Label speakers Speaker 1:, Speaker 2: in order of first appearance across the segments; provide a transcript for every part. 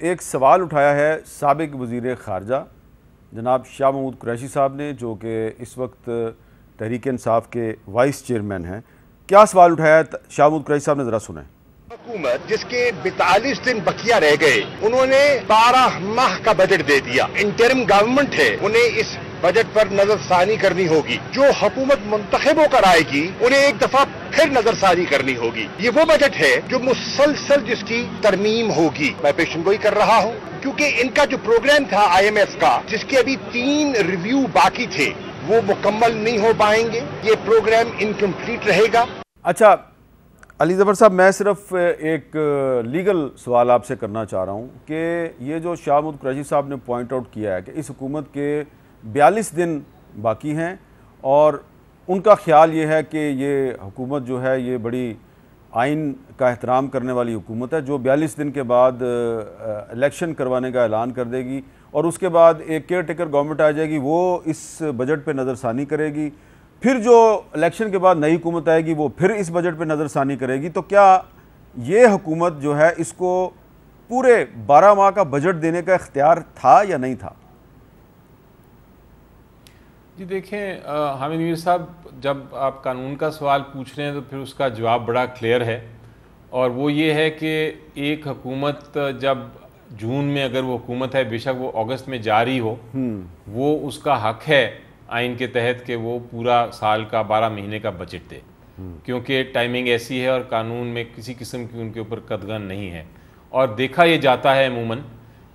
Speaker 1: एक सवाल उठाया है सबक वज़ी ख़ारजा। जनाब शाह महमूद कुरैशी साहब ने, जो कि इस वक्त तहरीक इंसाफ के वाइस चेयरमैन हैं। क्या सवाल उठाया शाह महमूद कुरैशी साहब ने ज़रा सुना।
Speaker 2: हुकूमत जिसके बैतालीस दिन बकिया रह गए, उन्होंने बारह माह का बजट दे दिया। इंटरम गवर्नमेंट है, उन्हें इस बजट पर नजरसानी करनी होगी। जो हुकूमत मुंतखब होकर आएगी, उन्हें एक दफ़ा फिर नजरसानी करनी होगी। ये वो बजट है जो मुसलसल जिसकी तरमीम होगी। मैं पेशन गोई कर रहा हूँ, क्योंकि इनका जो प्रोग्राम था आईएमएफ का, जिसके अभी तीन रिव्यू बाकी थे, वो मुकम्मल नहीं हो पाएँगे। ये प्रोग्राम इनकम्प्लीट रहेगा।
Speaker 1: अच्छा अली ज़फ़र साहब, मैं सिर्फ़ एक लीगल सवाल आपसे करना चाह रहा हूँ कि ये जो शाह मुद कुरैशी साहब ने पॉइंट आउट किया है कि इस हुकूमत के बयालीस दिन बाकी हैं और उनका ख्याल ये है कि ये हुकूमत जो है, ये बड़ी आइन का एहतराम करने वाली हुकूमत है, जो बयालीस दिन के बाद इलेक्शन करवाने का ऐलान कर देगी और उसके बाद एक केयर टेकर गवर्नमेंट आ जाएगी, वो इस बजट पे नज़रसानी करेगी। फिर जो इलेक्शन के बाद नई हुकूमत आएगी, वो फिर इस बजट पे नज़रसानी करेगी। तो क्या ये हुकूमत जो है, इसको पूरे बारह माह का बजट देने का इख्तियार था या नहीं था?
Speaker 3: जी देखें हामिद मीर साहब जब आप कानून का सवाल पूछ रहे हैं तो फिर उसका जवाब बड़ा क्लियर है और वो ये है कि एक हुकूमत जब जून में अगर वो हुकूमत है बेशक वो अगस्त में जारी हो हम्म। वो उसका हक है आइन के तहत कि वो पूरा साल का बारह महीने का बजट दे हम्म। क्योंकि टाइमिंग ऐसी है और कानून में किसी किस्म की उनके ऊपर कदगन नहीं है और देखा ये जाता है अमूमन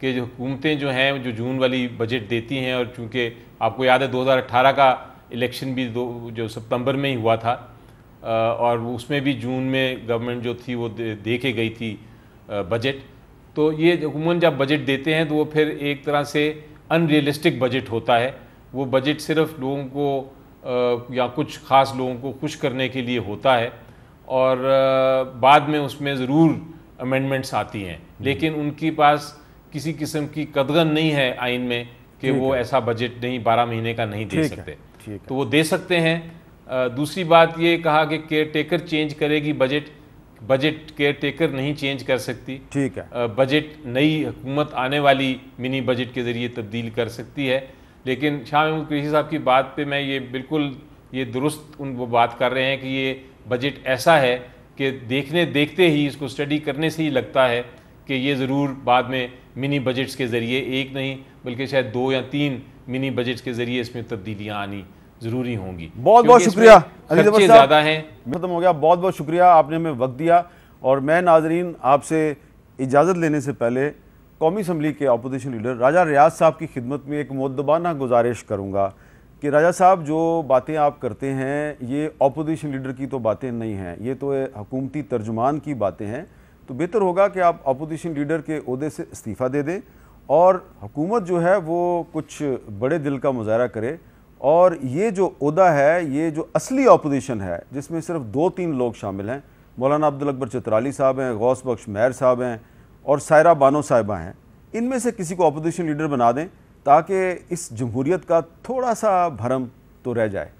Speaker 3: कि जो हुकूमतें जो हैं जो जून वाली बजट देती हैं और चूँकि आपको याद है 2018 का इलेक्शन भी दो जो सितंबर में ही हुआ था और उसमें भी जून में गवर्नमेंट जो थी वो दे, दे के गई थी बजट। तो ये हुकूमत जब बजट देते हैं तो वो फिर एक तरह से अनरियलिस्टिक बजट होता है। वो बजट सिर्फ़ लोगों को या कुछ ख़ास लोगों को खुश करने के लिए होता है और बाद में उसमें ज़रूर अमेंडमेंट्स आती हैं। लेकिन उनके पास किसी किस्म की कदगन नहीं है आइन में कि वो ऐसा बजट नहीं बारह महीने का नहीं दे सकते। तो वो दे सकते हैं। दूसरी बात ये कहा कि केयर टेकर चेंज करेगी बजट बजट केयर टेकर नहीं चेंज कर सकती।
Speaker 1: ठीक है।
Speaker 3: बजट नई हुकूमत आने वाली मिनी बजट के ज़रिए तब्दील कर सकती है। लेकिन शाह महमूद कृषि साहब की बात पे मैं ये बिल्कुल ये दुरुस्त उन वो बात कर रहे हैं कि ये बजट ऐसा है कि देखने देखते ही इसको स्टडी करने से ही लगता है कि ये ज़रूर बाद में मिनी बजट्स के ज़रिए एक नहीं बल्कि शायद दो या तीन मिनी बजट्स के ज़रिए इसमें तब्दीलियाँ आनी ज़रूरी होंगी।
Speaker 1: बहुत बहुत शुक्रिया
Speaker 3: ज़्यादा हैं।
Speaker 1: ख़त्म हो गया। बहुत बहुत शुक्रिया आपने हमें वक्त दिया। और मैं नाजरीन आपसे इजाज़त लेने से पहले कौमी असम्बली के अपोजिशन लीडर राजा रियाज साहब की खिदमत में एक मुद्दबाना गुजारिश करूँगा कि राजा साहब जो बातें आप करते हैं ये अपोजिशन लीडर की तो बातें नहीं हैं। ये तो हकूमती तर्जुमान की बातें हैं। तो बेहतर होगा कि आप अपोजिशन लीडर के अहदे से इस्तीफ़ा दे दें और हुकूमत जो है वो कुछ बड़े दिल का मुजाहरा करे और ये जो अहदा है, ये जो असली अपोजिशन है, जिसमें सिर्फ़ दो तीन लोग शामिल हैं, मौलाना अब्दुल अकबर चित्राली साहब हैं, गौस बख्श महर साहब हैं और सायरा बानो साहिबा हैं, इनमें से किसी को अपोजिशन लीडर बना दें ताकि इस जमहूरीत का थोड़ा सा भरम तो रह जाए।